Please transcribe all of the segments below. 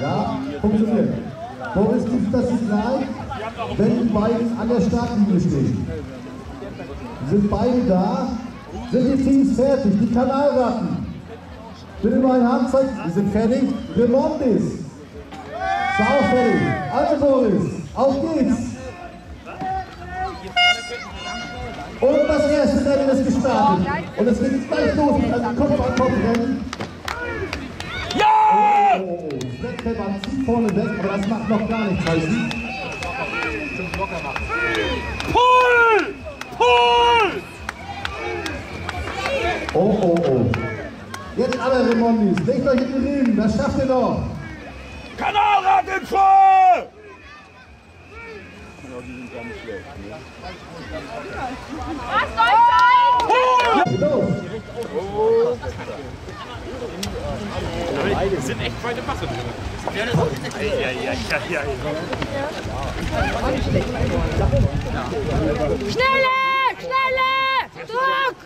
Ja, funktioniert. Boris, ist das Signal, wenn die beiden an der Startlinie stehen? Sind beide da? Sind die Teams fertig? Die Kanalratten? Bitte mal ein Handzeichen. Die sind fertig. Remondis. Ist auch fertig. Also Boris, auf geht's. Und das erste Rennen ist gestartet. Und es geht gleich los mit einem Kopf-an-Kopf-Rennen. Oh, oh, oh. Wettbewerb zieht vorne weg, aber das macht noch gar nichts. Heißen. Pull! Pull! Oh, oh, oh. Jetzt alle Remondis, legt euch in die Riemen, das schafft ihr doch. Kanalrad in voll! Los. Es sind echt feine Masse drin. Ja, ja, ja, ja, ja. Schnelle! Schnelle! Druck!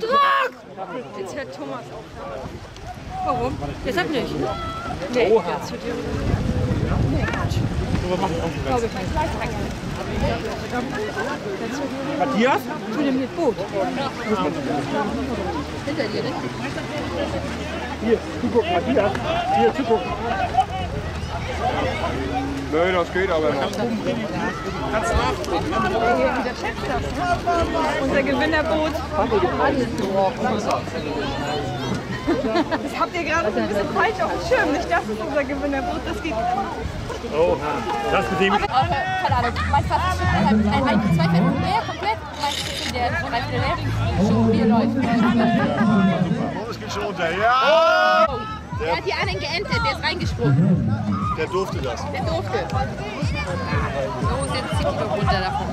Druck! Jetzt hört Thomas auf. Warum? Deshalb nicht. Nee, jetzt hört ihr. Nee, Quatsch. Glaube ich nicht. Matthias? Zu dem mit Boot. Hinter dir, ne? Hier, zugucken, Matthias. Hier, zugucken. Nö, das geht aber noch. Unser Gewinnerboot. Das habt ihr gerade so ein bisschen falsch auf dem Schirm. Nicht das ist unser Gewinnerboot, das geht. Oh, das mit dem. Keine Ahnung, meinst du, was ein, ein, zwei Viertel mehr komplett? Der drei Viertel mehr? Schon wie läuft. Boris geht schon runter. Ja! Der hat die anderen geentet, der ist reingesprungen. Der durfte das. Der durfte. So, jetzt zieht die doch runter davon.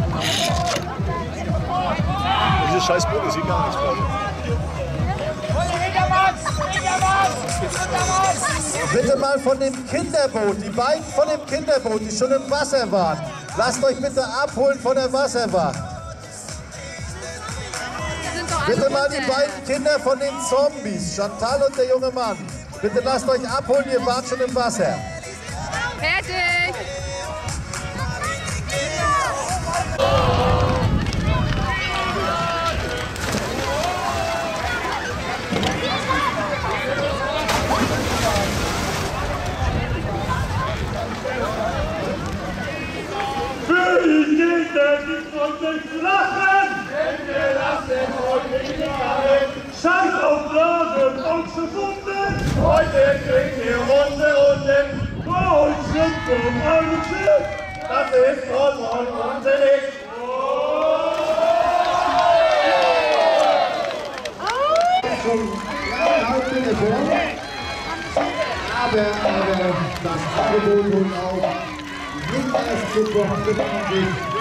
Dieses scheiß das sieht gar nichts mehr. Bitte mal von dem Kinderboot, die beiden von dem Kinderboot, die schon im Wasser waren. Lasst euch bitte abholen von der Wasserwacht. Bitte mal die beiden Kinder von den Zombies, Chantal und der junge Mann. Bitte lasst euch abholen, ihr wart schon im Wasser. Fertig! Uns nicht lachen! Denn wir lassen heute nicht lachen! Scheiß auf Blasen und gefunden! Heute kriegt ihr runde Runden! Bei uns sind wir um einen Schiff! Das ist von uns unser Licht! schon dreieinhalb Meter vorne. Aber, aber das Angebot und auch nicht erst zu Wochen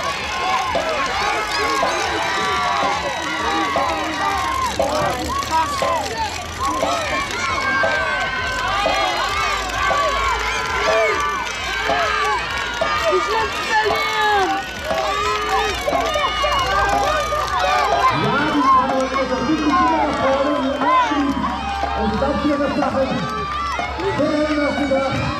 das hier